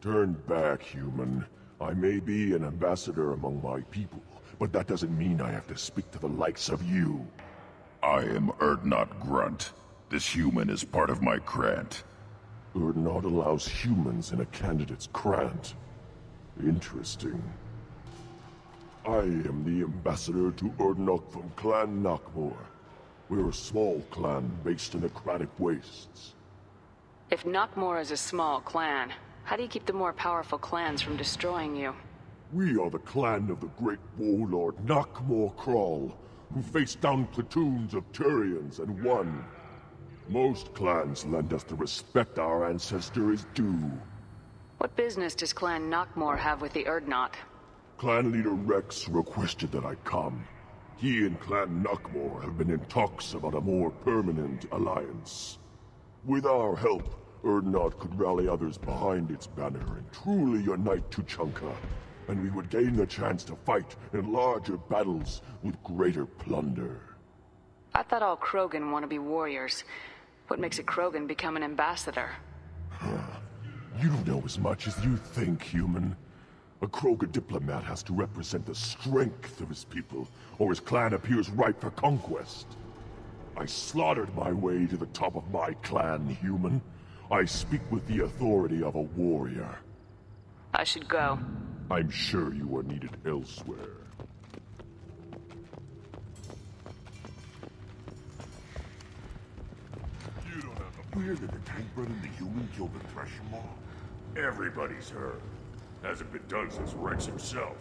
Turn back, human. I may be an ambassador among my people, but that doesn't mean I have to speak to the likes of you. I am Urdnot Grunt. This human is part of my Krantt. Urdnot allows humans in a candidate's Krantt. Interesting. I am the ambassador to Urdnot from Clan Nakmor. We're a small clan based in the Kratic Wastes. If Nakmor is a small clan, how do you keep the more powerful clans from destroying you? We are the clan of the great warlord Nakmor Kral, who faced down platoons of Turians and won. Most clans lend us the respect our ancestor is due. What business does Clan Nakmor have with the Urdnot? Clan leader Rex requested that I come. He and Clan Nakmor have been in talks about a more permanent alliance. With our help, Urdnot could rally others behind its banner and truly unite Tuchanka, and we would gain the chance to fight in larger battles with greater plunder. I thought all Krogan want to be warriors. What makes a Krogan become an ambassador? You don't know as much as you think, human. A Krogan diplomat has to represent the strength of his people, or his clan appears ripe for conquest. I slaughtered my way to the top of my clan, human. I speak with the authority of a warrior. I should go. I'm sure you are needed elsewhere. You don't have to... Weird that the tank and the human killed the Thresher Maw. Everybody's heard. Hasn't been done since Rex himself.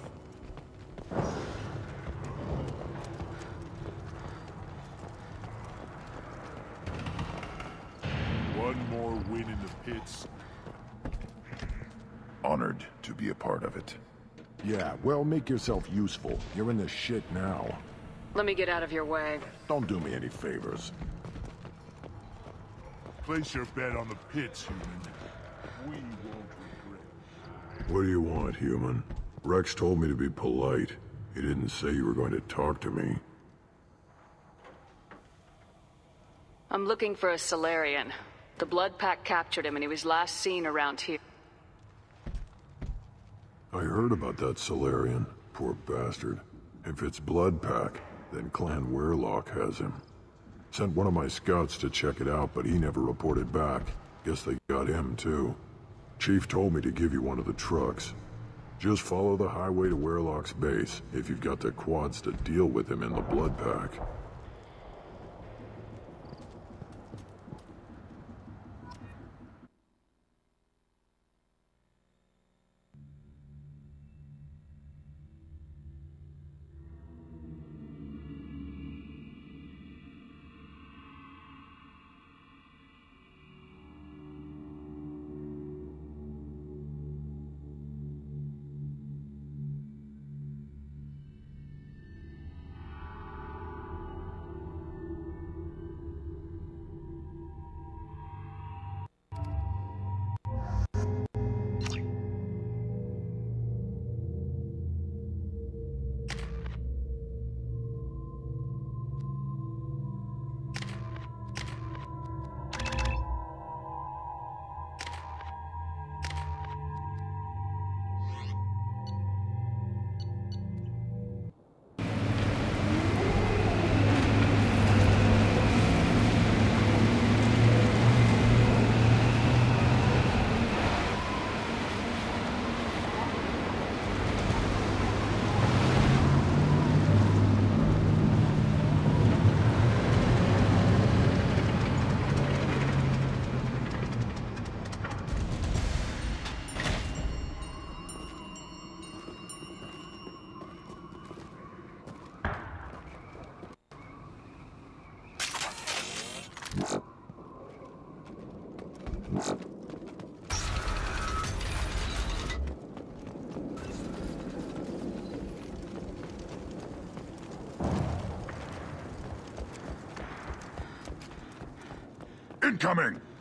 One more win in the pits. Honored to be a part of it. Yeah, well, make yourself useful. You're in the shit now. Let me get out of your way. Don't do me any favors. Place your bet on the pits, human. We won't regret. What do you want, human? Rex told me to be polite. He didn't say you were going to talk to me. I'm looking for a Salarian. The Blood Pack captured him and he was last seen around here. I heard about that Salarian. Poor bastard. If it's Blood Pack, then Clan Weyrloc has him. Sent one of my scouts to check it out, but he never reported back. Guess they got him, too. Chief told me to give you one of the trucks. Just follow the highway to Weyrloc's base, if you've got the quads to deal with him in the Blood Pack. Incoming!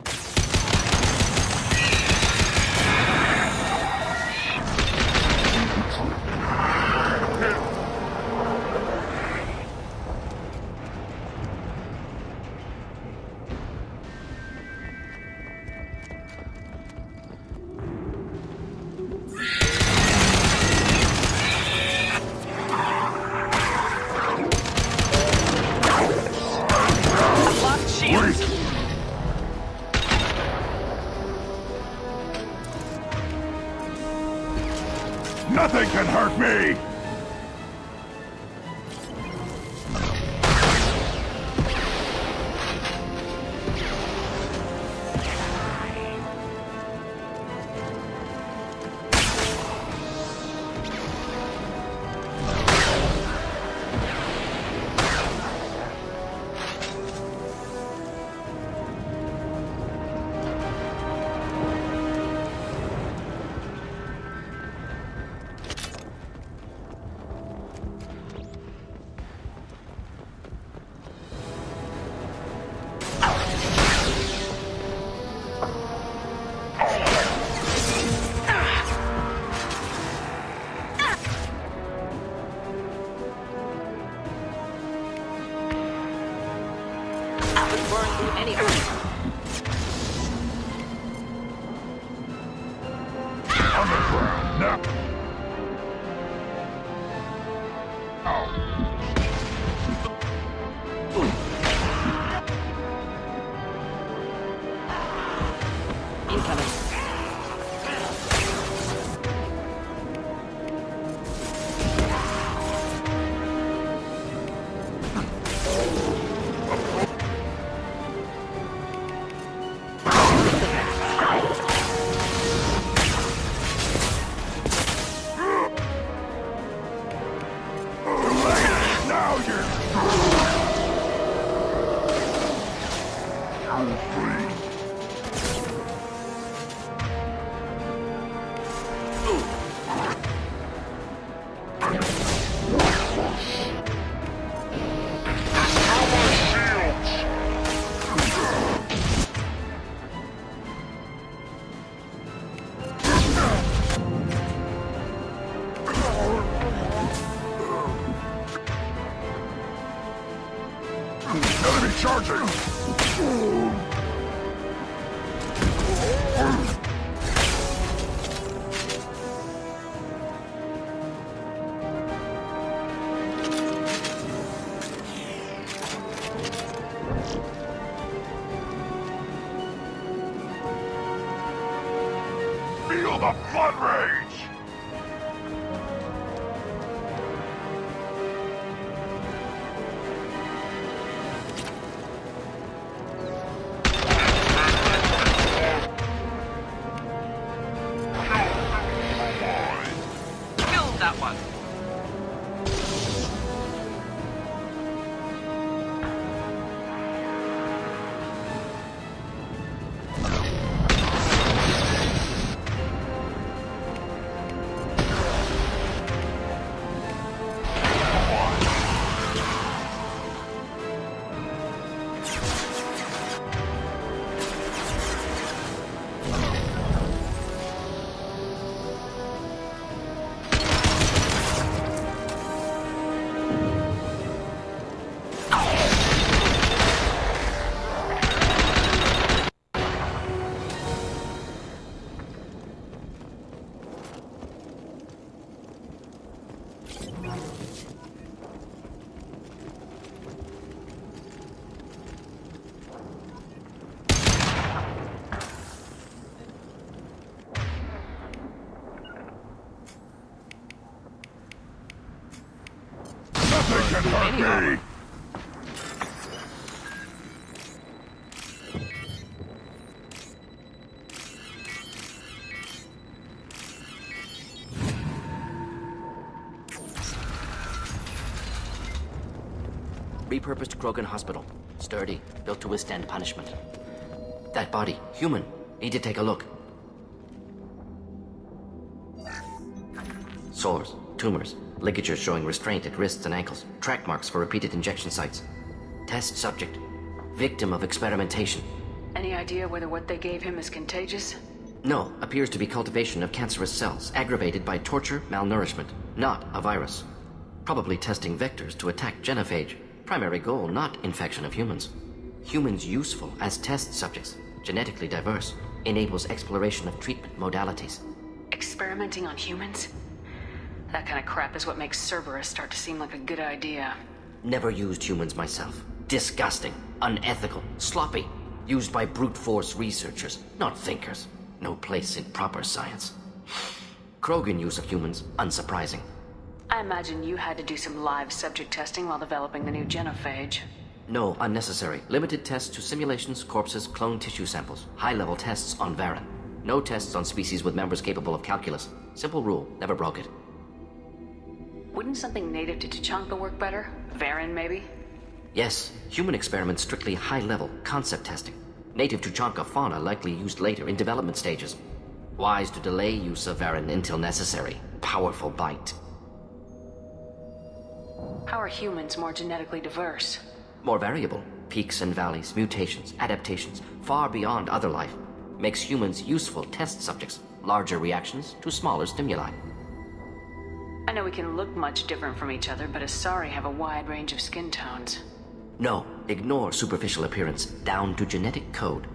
Oh. Nothing can hurt me! Repurposed Krogan Hospital. Sturdy, built to withstand punishment. That body, human. Need to take a look. Sores, tumors, ligatures showing restraint at wrists and ankles, track marks for repeated injection sites. Test subject. Victim of experimentation. Any idea whether what they gave him is contagious? No, appears to be cultivation of cancerous cells, aggravated by torture, malnourishment, not a virus. Probably testing vectors to attack genophage. Primary goal, not infection of humans. Humans useful as test subjects, genetically diverse, enables exploration of treatment modalities. Experimenting on humans? That kind of crap is what makes Cerberus start to seem like a good idea. Never used humans myself. Disgusting, unethical, sloppy. Used by brute force researchers, not thinkers. No place in proper science. Krogan use of humans, unsurprising. I imagine you had to do some live subject testing while developing the new genophage. No, unnecessary. Limited tests to simulations, corpses, clone tissue samples. High-level tests on Varren. No tests on species with members capable of calculus. Simple rule, never broke it. Wouldn't something native to Tuchanka work better? Varren, maybe? Yes, human experiments strictly high-level, concept testing. Native Tuchanka fauna likely used later in development stages. Wise to delay use of Varren until necessary. Powerful bite. How are humans more genetically diverse? More variable. Peaks and valleys, mutations, adaptations, far beyond other life. Makes humans useful test subjects. Larger reactions to smaller stimuli. I know we can look much different from each other, but Asari have a wide range of skin tones. No, ignore superficial appearance, down to genetic code.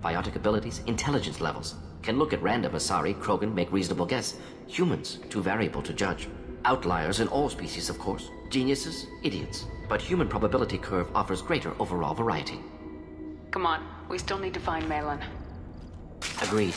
Biotic abilities, intelligence levels. Can look at random Asari, Krogan, make reasonable guess. Humans, too variable to judge. Outliers in all species, of course. Geniuses, idiots. But human probability curve offers greater overall variety. Come on, we still need to find Maelon. Agreed.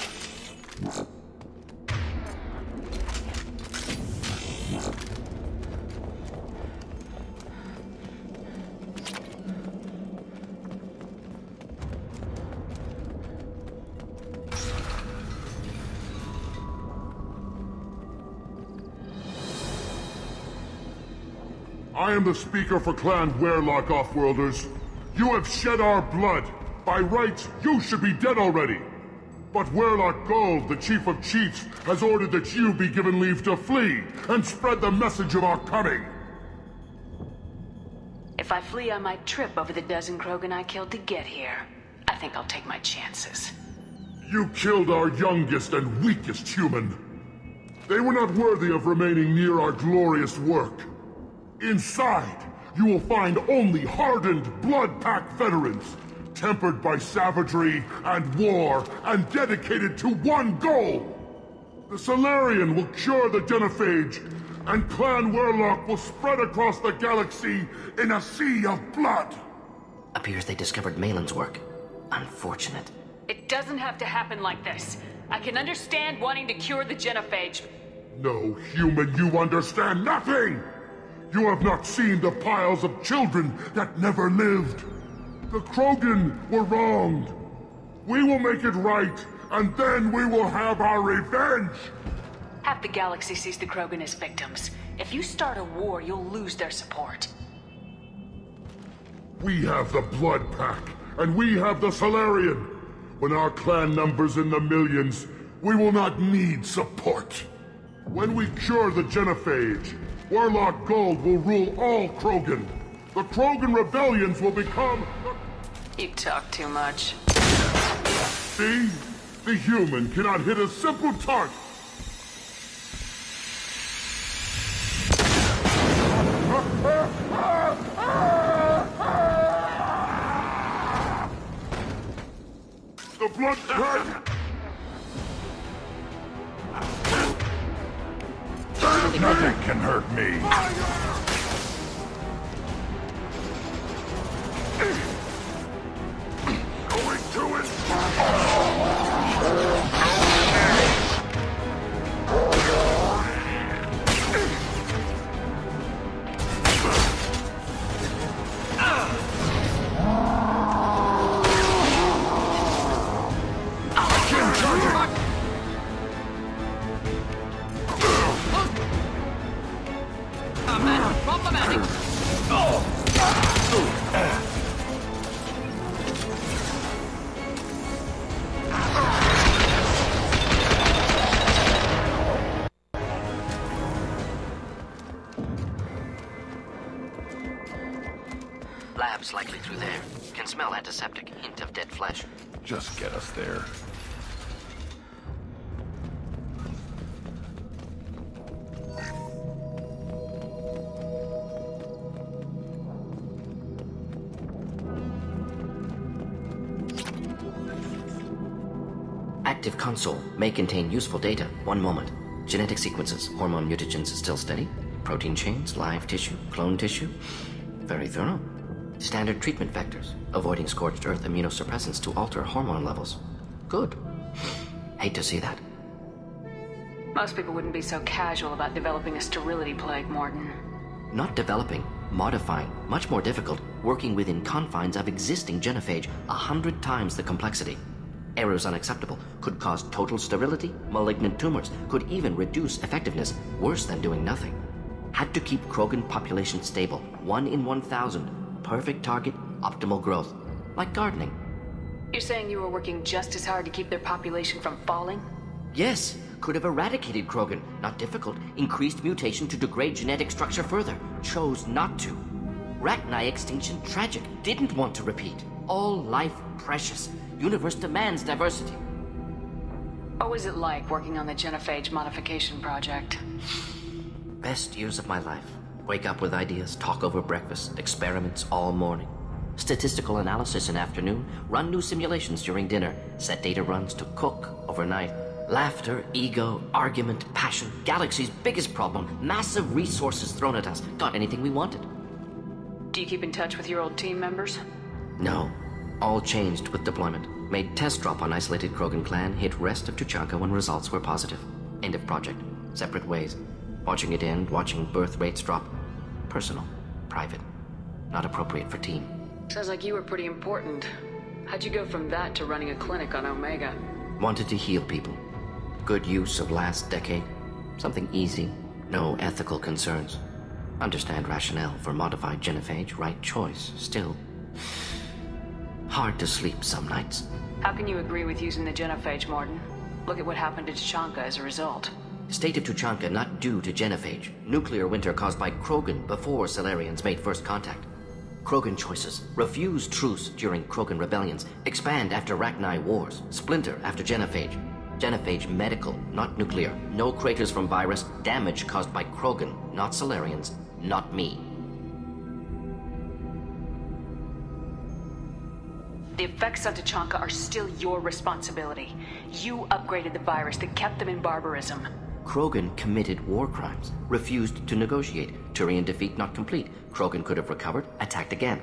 The speaker for Clan Weyrloc, Offworlders. You have shed our blood. By rights, you should be dead already. But Weyrloc Guld, the Chief of Chiefs, has ordered that you be given leave to flee and spread the message of our coming. If I flee, I might trip over the dozen Krogan I killed to get here. I think I'll take my chances. You killed our youngest and weakest human. They were not worthy of remaining near our glorious work. Inside, you will find only hardened blood-pack veterans, tempered by savagery and war, and dedicated to one goal! The Salarian will cure the Genophage, and Clan Weyrloc will spread across the galaxy in a sea of blood! Appears they discovered Maelon's work. Unfortunate. It doesn't have to happen like this. I can understand wanting to cure the genophage. No human, you understand nothing! You have not seen the piles of children that never lived. The Krogan were wronged. We will make it right, and then we will have our revenge! Half the galaxy sees the Krogan as victims. If you start a war, you'll lose their support. We have the Blood Pack, and we have the Salarian. When our clan numbers in the millions, we will not need support. When we cure the Genophage, Weyrloc Guld will rule all Krogan. The Krogan rebellions will become... You talk too much. See? The human cannot hit a simple target. The blood Nothing can hurt me. Active console may contain useful data. One moment. Genetic sequences, hormone mutagens still steady. Protein chains, live tissue, clone tissue. Very thorough. Standard treatment vectors, avoiding scorched earth immunosuppressants to alter hormone levels. Good. Hate to see that. Most people wouldn't be so casual about developing a sterility plague, Mordin. Not developing, modifying, much more difficult, working within confines of existing genophage, a hundred times the complexity. Errors unacceptable, could cause total sterility, malignant tumors, could even reduce effectiveness, worse than doing nothing. Had to keep Krogan population stable, one in 1,000, perfect target, optimal growth. Like gardening. You're saying you were working just as hard to keep their population from falling? Yes, could have eradicated Krogan. Not difficult. Increased mutation to degrade genetic structure further. Chose not to. Rachni extinction tragic. Didn't want to repeat. All life precious. Universe demands diversity. What was it like working on the genophage modification project? Best years of my life. Wake up with ideas, talk over breakfast, experiments all morning. Statistical analysis in afternoon, run new simulations during dinner, set data runs to cook overnight. Laughter, ego, argument, passion, galaxy's biggest problem, massive resources thrown at us. Got anything we wanted. Do you keep in touch with your old team members? No. All changed with deployment. Made test drop on isolated Krogan clan, hit rest of Tuchanka when results were positive. End of project. Separate ways. Watching it end, watching birth rates drop. Personal. Private. Not appropriate for team. Sounds like you were pretty important. How'd you go from that to running a clinic on Omega? Wanted to heal people. Good use of last decade. Something easy. No ethical concerns. Understand rationale for modified genophage, right choice. Still. Hard to sleep some nights. How can you agree with using the genophage, Mordin? Look at what happened to Tuchanka as a result. State of Tuchanka not due to genophage. Nuclear winter caused by Krogan before Salarians made first contact. Krogan choices. Refuse truce during Krogan rebellions. Expand after Rachni wars. Splinter after genophage. Genophage medical, not nuclear. No craters from virus. Damage caused by Krogan, not Salarians. Not me. The effects on Tuchanka are still your responsibility. You upgraded the virus that kept them in barbarism. Krogan committed war crimes, refused to negotiate. Turian defeat not complete. Krogan could have recovered, attacked again.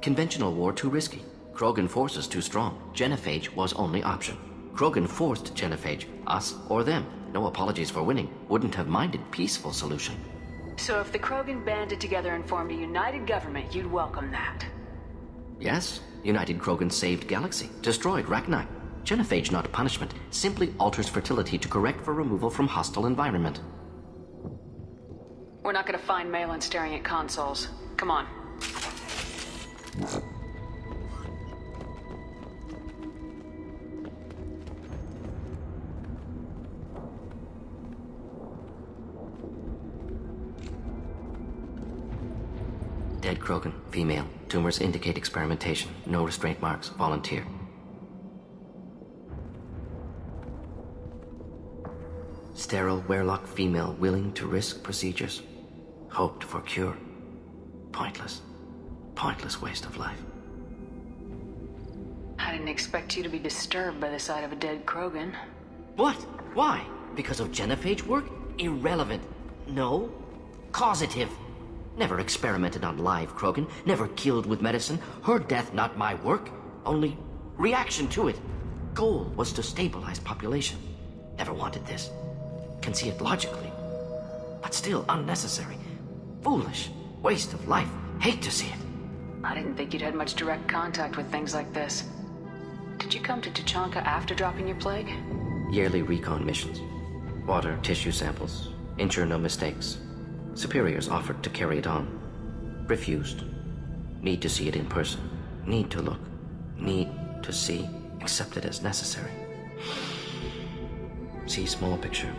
Conventional war too risky. Krogan forces too strong. Genophage was only option. Krogan forced Genophage, us or them. No apologies for winning. Wouldn't have minded peaceful solution. So if the Krogan banded together and formed a united government, you'd welcome that. Yes, United Krogan saved Galaxy, destroyed Rachni. Genophage not punishment, simply alters fertility to correct for removal from hostile environment. We're not gonna find Maelon staring at consoles. Come on. Dead Krogan, female. Tumors indicate experimentation. No restraint marks. Volunteer. Sterile Weyrloc female willing to risk procedures. Hoped for cure. Pointless. Pointless waste of life. I didn't expect you to be disturbed by the sight of a dead Krogan. What? Why? Because of genophage work? Irrelevant. No. Causative. Never experimented on live Krogan. Never killed with medicine. Her death not my work. Only reaction to it. Goal was to stabilize population. Never wanted this. Can see it logically. But still unnecessary. Foolish. Waste of life. Hate to see it. I didn't think you'd had much direct contact with things like this. Did you come to Tuchanka after dropping your plague? Yearly recon missions. Water, tissue samples. Ensure no mistakes. Superiors offered to carry it on. Refused. Need to see it in person. Need to look. Need to see. Accept it as necessary. See small picture.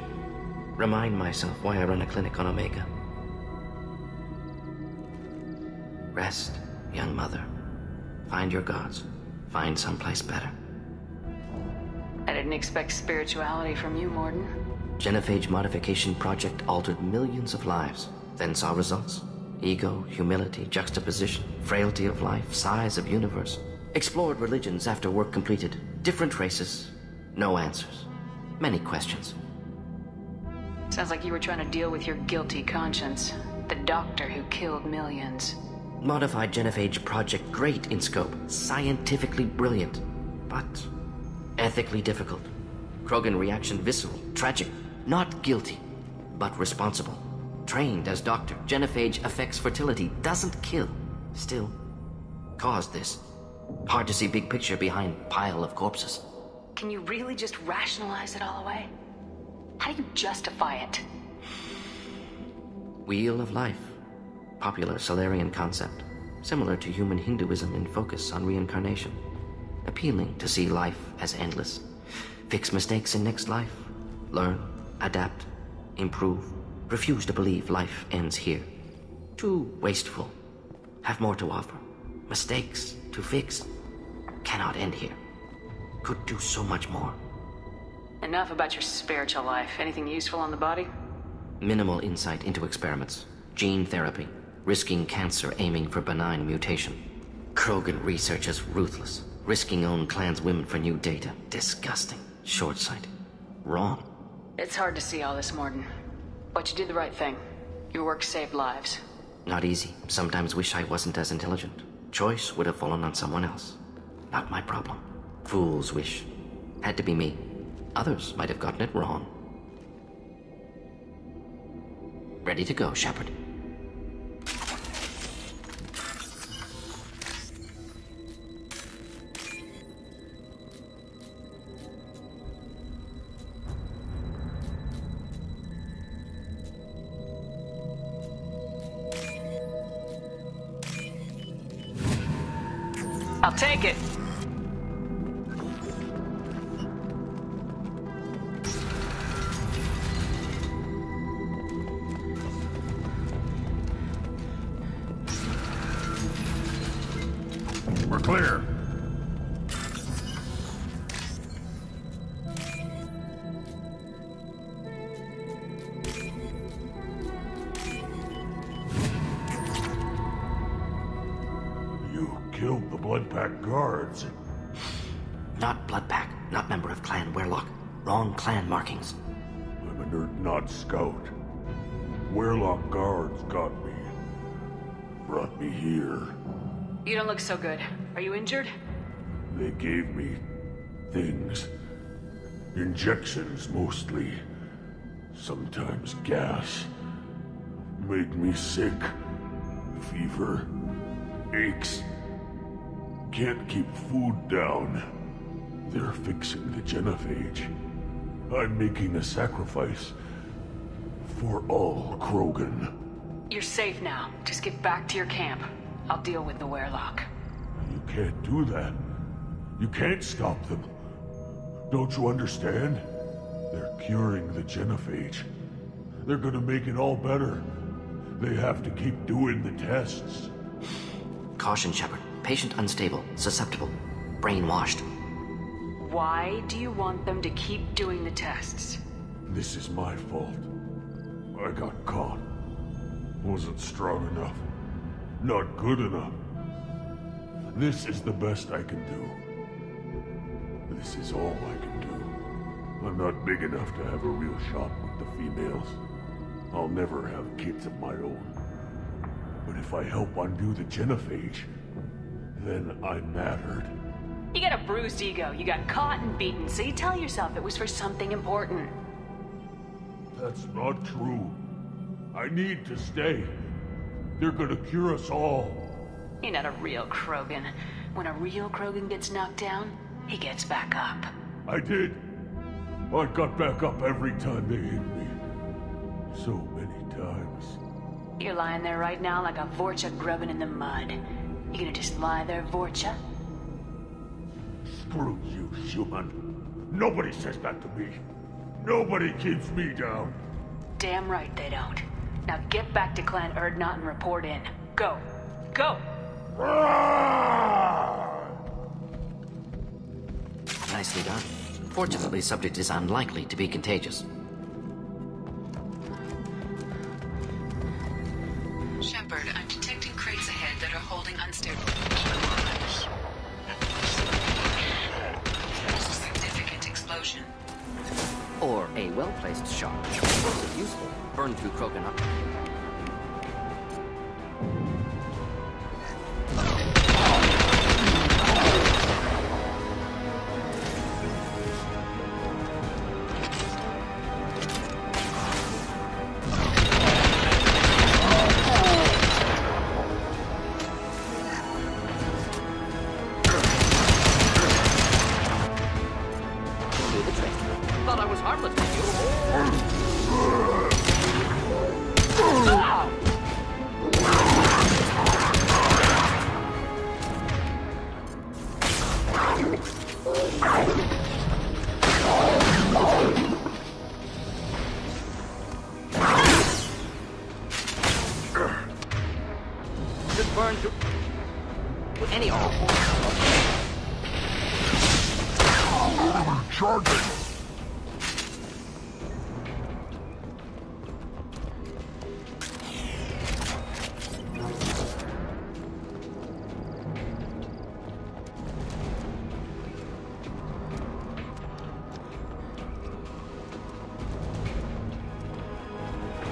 Remind myself why I run a clinic on Omega. Rest, young mother. Find your gods. Find someplace better. I didn't expect spirituality from you, Mordin. Genophage modification project altered millions of lives, then saw results. Ego, humility, juxtaposition, frailty of life, size of universe. Explored religions after work completed. Different races. No answers. Many questions. Sounds like you were trying to deal with your guilty conscience. The doctor who killed millions. Modified genophage project great in scope. Scientifically brilliant. But ethically difficult. Krogan reaction visceral, tragic. Not guilty, but responsible. Trained as doctor, genophage affects fertility, doesn't kill. Still, caused this. Hard to see big picture behind pile of corpses. Can you really just rationalize it all away? How do you justify it? Wheel of Life. Popular Salarian concept. Similar to human Hinduism in focus on reincarnation. Appealing to see life as endless. Fix mistakes in next life. Learn, adapt, improve. Refuse to believe life ends here. Too wasteful. Have more to offer. Mistakes to fix. Cannot end here. Could do so much more. Enough about your spiritual life. Anything useful on the body? Minimal insight into experiments. Gene therapy. Risking cancer aiming for benign mutation. Krogan research is ruthless. Risking own clan's women for new data. Disgusting. Short-sighted. Wrong. It's hard to see all this, Mordin. But you did the right thing. Your work saved lives. Not easy. Sometimes wish I wasn't as intelligent. Choice would have fallen on someone else. Not my problem. Fool's wish. Had to be me. Others might have gotten it wrong. Ready to go, Shepard. I'll take it. Look so good. Are you injured? They gave me things. Injections mostly. Sometimes gas. Made me sick. Fever. Aches. Can't keep food down. They're fixing the genophage. I'm making a sacrifice. For all Krogan. You're safe now. Just get back to your camp. I'll deal with the Weyrloc. You can't do that. You can't stop them. Don't you understand? They're curing the genophage. They're gonna make it all better. They have to keep doing the tests. Caution, Shepard. Patient unstable, susceptible, brainwashed. Why do you want them to keep doing the tests? This is my fault. I got caught. Wasn't strong enough. Not good enough. This is the best I can do. This is all I can do. I'm not big enough to have a real shot with the females. I'll never have kids of my own. But if I help undo the genophage, then I mattered. You got a bruised ego. You got caught and beaten, so you tell yourself it was for something important. That's not true. I need to stay. They're gonna cure us all. You're not a real Krogan. When a real Krogan gets knocked down, he gets back up. I did. I got back up every time they hit me. So many times. You're lying there right now like a Vorcha grubbing in the mud. You gonna just lie there, Vorcha? Screw you, human. Nobody says that to me. Nobody keeps me down. Damn right they don't. Now get back to Clan Urdnot and report in. Go. Go! Nicely done. Fortunately, subject is unlikely to be contagious.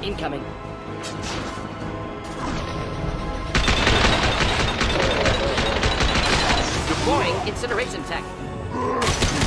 Incoming. Deploying incineration tech.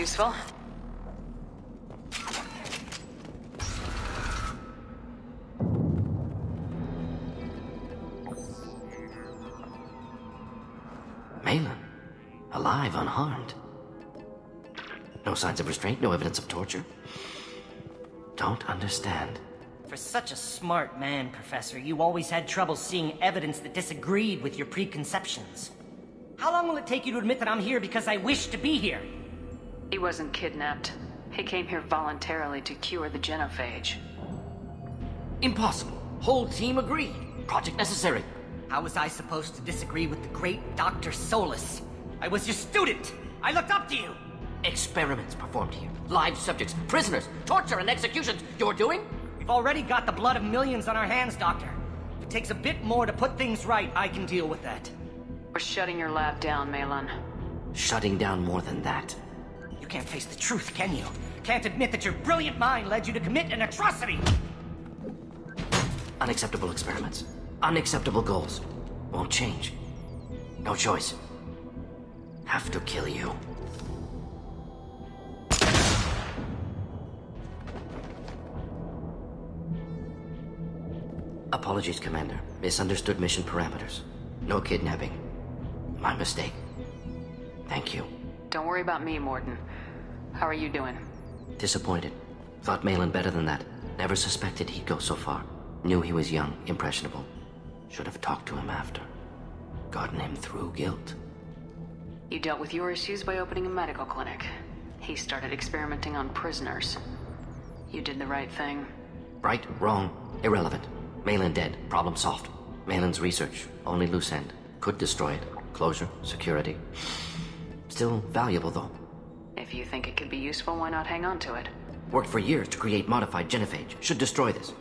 Useful. Maelon. Alive, unharmed. No signs of restraint, no evidence of torture. Don't understand. For such a smart man, Professor, you always had trouble seeing evidence that disagreed with your preconceptions. How long will it take you to admit that I'm here because I wish to be here? He wasn't kidnapped. He came here voluntarily to cure the genophage. Impossible. Whole team agreed. Project necessary. How was I supposed to disagree with the great Dr. Solus? I was your student! I looked up to you! Experiments performed here. Live subjects, prisoners, torture and executions. You're doing? We've already got the blood of millions on our hands, Doctor. If it takes a bit more to put things right, I can deal with that. We're shutting your lab down, Maelon. Shutting down more than that. You can't face the truth, can you? Can't admit that your brilliant mind led you to commit an atrocity! Unacceptable experiments. Unacceptable goals. Won't change. No choice. Have to kill you. Apologies, Commander. Misunderstood mission parameters. No kidnapping. My mistake. Thank you. Don't worry about me, Mordin. How are you doing? Disappointed. Thought Maelon better than that. Never suspected he'd go so far. Knew he was young, impressionable. Should have talked to him after. Gotten him through guilt. You dealt with your issues by opening a medical clinic. He started experimenting on prisoners. You did the right thing. Right, wrong, irrelevant. Maelon dead, problem solved. Maelon's research, only loose end. Could destroy it. Closure, security. Still valuable, though. If you think it could be useful, why not hang on to it? Worked for years to create modified genophage. Should destroy this.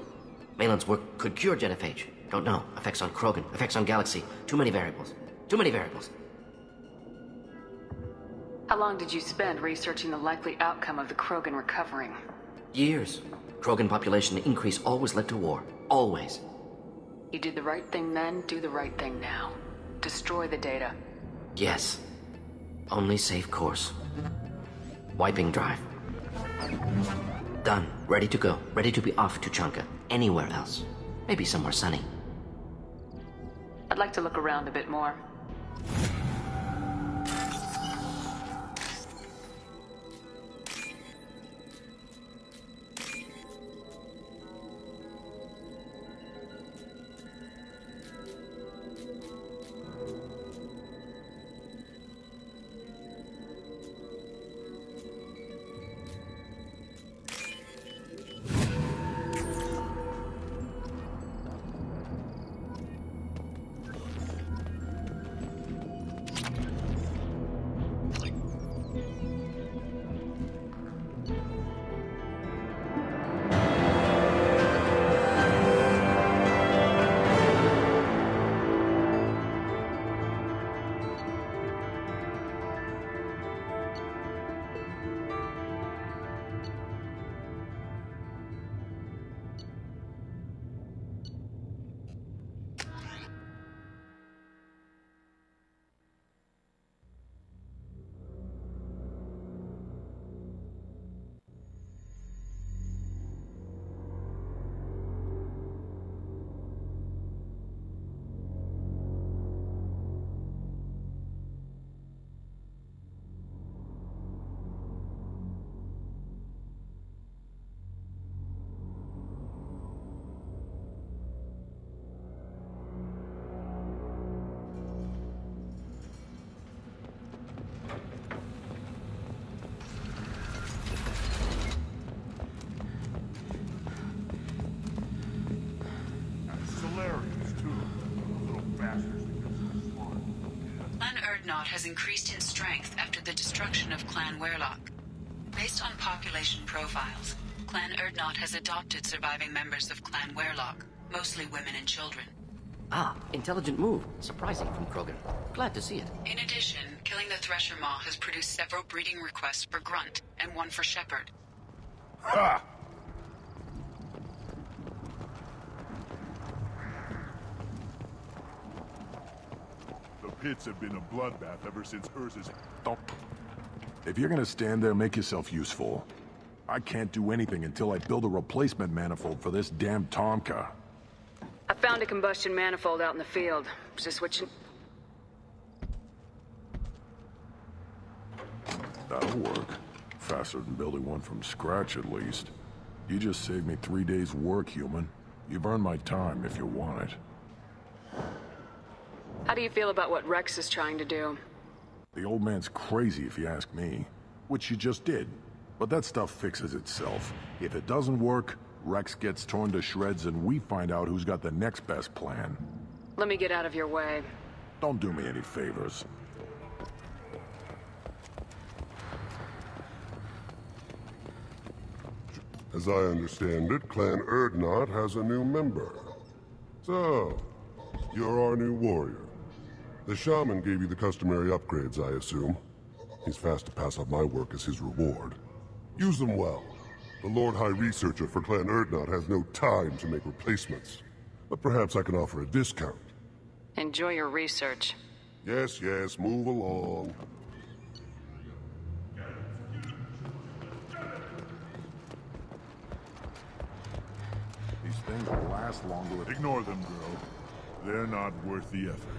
Maelon's work could cure genophage. Don't know. Effects on Krogan, effects on Galaxy. Too many variables. Too many variables. How long did you spend researching the likely outcome of the Krogan recovering? Years. Krogan population increase always led to war. Always. You did the right thing then, do the right thing now. Destroy the data. Yes. Only safe course. Wiping drive. Done. Ready to go. Ready to be off Tuchanka. Anywhere else. Maybe somewhere sunny. I'd like to look around a bit more. Clan has increased in strength after the destruction of Clan Weyrloc. Based on population profiles, Clan Urdnot has adopted surviving members of Clan Weyrloc, mostly women and children. Ah, intelligent move. Surprising from Krogan. Glad to see it. In addition, killing the Thresher Maw has produced several breeding requests for Grunt and one for Shepard. Ha! Pits have been a bloodbath ever since Urza's... Don't... If you're gonna stand there, make yourself useful. I can't do anything until I build a replacement manifold for this damn Tomkah. I found a combustion manifold out in the field. Was this what you... That'll work. Faster than building one from scratch, at least. You just saved me three days' work, human. You've earned my time if you want it. How do you feel about what Wrex is trying to do? The old man's crazy if you ask me. Which you just did. But that stuff fixes itself. If it doesn't work, Wrex gets torn to shreds and we find out who's got the next best plan. Let me get out of your way. Don't do me any favors. As I understand it, Clan Urdnot has a new member. So, you're our new warrior. The shaman gave you the customary upgrades, I assume. He's fast to pass off my work as his reward. Use them well. The Lord High Researcher for Clan Urdnot has no time to make replacements. But perhaps I can offer a discount. Enjoy your research. Yes, yes, move along. These things will last longer. Ignore them, girl. They're not worth the effort.